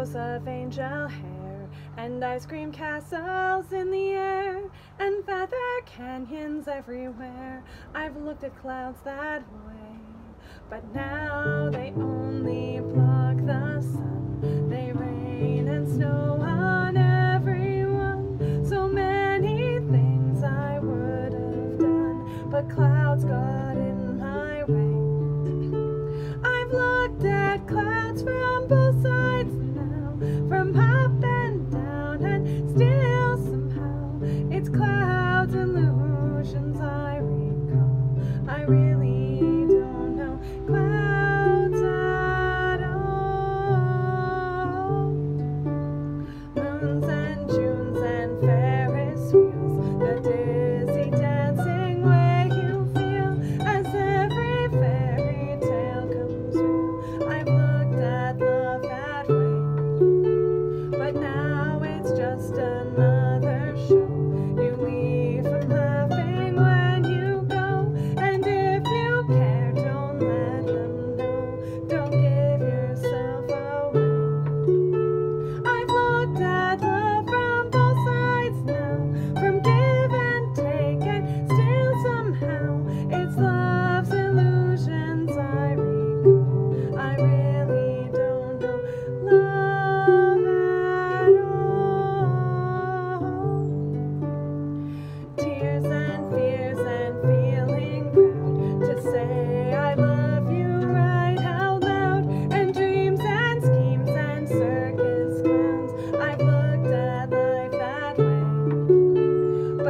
of angel hair, and ice cream castles in the air, and feather canyons everywhere. I've looked at clouds that way, but now they only block the sun. They rain and snow on everyone. So many things I would have done, but clouds got in my way. from up and down and still somehow it's clouds and illusions I recall. I really